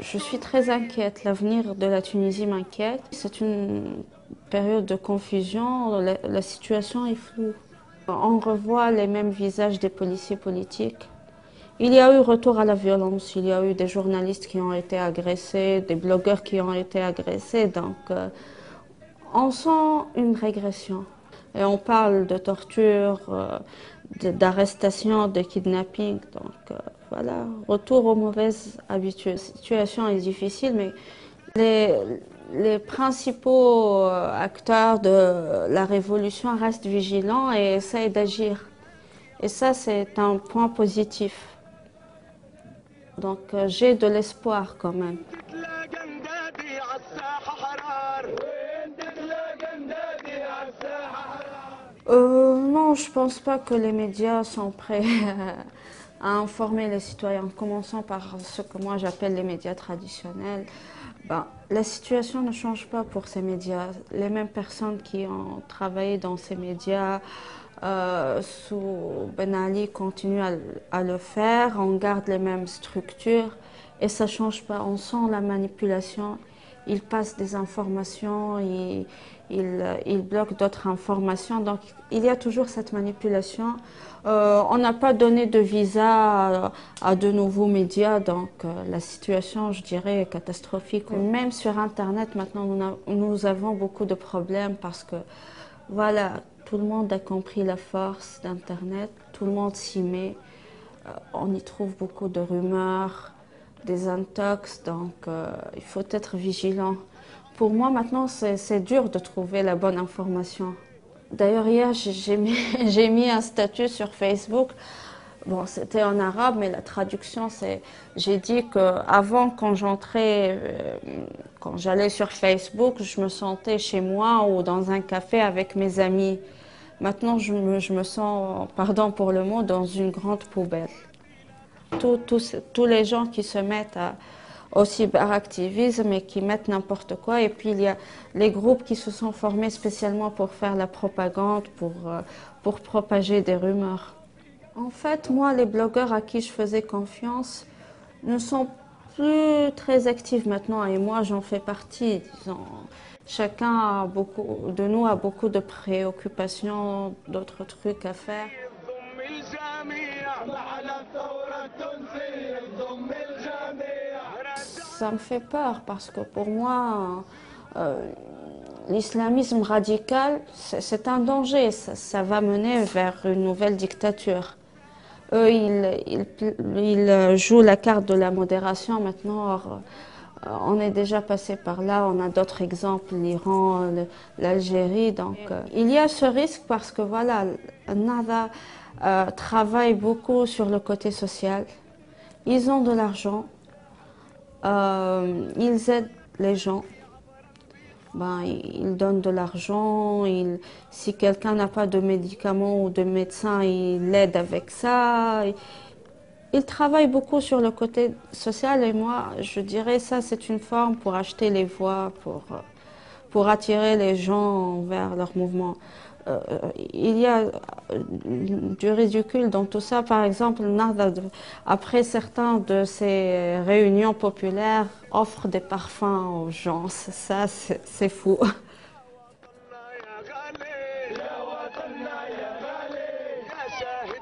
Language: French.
Je suis très inquiète. L'avenir de la Tunisie m'inquiète. C'est une période de confusion. La, situation est floue. On revoit les mêmes visages des policiers politiques. Il y a eu retour à la violence. Il y a eu des journalistes qui ont été agressés, des blogueurs qui ont été agressés. Donc, euh, on sent une régression. Et on parle de torture, euh, d'arrestation, de, kidnapping. Donc euh, voilà, retour aux mauvaises habitudes. La situation est difficile, mais les, les principaux euh, acteurs de la révolution restent vigilants et essayent d'agir. Et ça, c'est un point positif. Donc j'ai de l'espoir quand même. Euh, non, je pense pas que les médias sont prêts à informer les citoyens, en commençant par ce que moi j'appelle les médias traditionnels. Ben, la situation ne change pas pour ces médias. Les mêmes personnes qui ont travaillé dans ces médias euh, sous Ben Ali continuent à, à, le faire. On garde les mêmes structures et ça change pas. On sent la manipulation. Ils passent des informations, ils, il, il bloque d'autres informations. Donc il y a toujours cette manipulation. Euh, on n'a pas donné de visa à, à de nouveaux médias, donc euh, la situation, je dirais, est catastrophique. Même sur Internet, maintenant, nous, a, nous, avons beaucoup de problèmes parce que, voilà, tout le monde a compris la force d'Internet, tout le monde s'y met. Euh, on y trouve beaucoup de rumeurs, des intox, donc euh, il faut être vigilant. Pour moi, maintenant, c'est dur de trouver la bonne information. D'ailleurs, hier, j'ai mis, un statut sur Facebook. Bon, c'était en arabe, mais la traduction, c'est. J'ai dit qu'avant, quand j'entrais, euh, quand j'allais sur Facebook, je me sentais chez moi ou dans un café avec mes amis. Maintenant, je me, je me sens, pardon pour le mot, dans une grande poubelle. Tous, les gens qui se mettent à, au cyberactivisme et qui mettent n'importe quoi. Et puis il y a les groupes qui se sont formés spécialement pour faire la propagande, pour, euh, pour propager des rumeurs. En fait, moi, les blogueurs à qui je faisais confiance ne sont plus très actifs maintenant et moi j'en fais partie. Chacun a beaucoup, de nous a beaucoup de préoccupations, d'autres trucs à faire. Ça me fait peur parce que pour moi, euh, l'islamisme radical, c'est un danger. Ça, ça, va mener vers une nouvelle dictature. Eux, ils, jouent la carte de la modération maintenant. On est déjà passé par là, on a d'autres exemples, l'Iran, l'Algérie. Donc, euh, il y a ce risque parce que voilà, Nada euh, travaille beaucoup sur le côté social. Ils ont de l'argent, euh, ils aident les gens. Ben, ils donnent de l'argent. Si quelqu'un n'a pas de médicaments ou de médecin, il l'aide avec ça. Il travaille beaucoup sur le côté social et moi, je dirais ça, c'est une forme pour acheter les voix, pour, euh, attirer les gens vers leur mouvement. Euh, il y a euh, du ridicule dans tout ça. Par exemple, Nardad, après certains de ces réunions populaires, offre des parfums aux gens. Ça, c'est fou.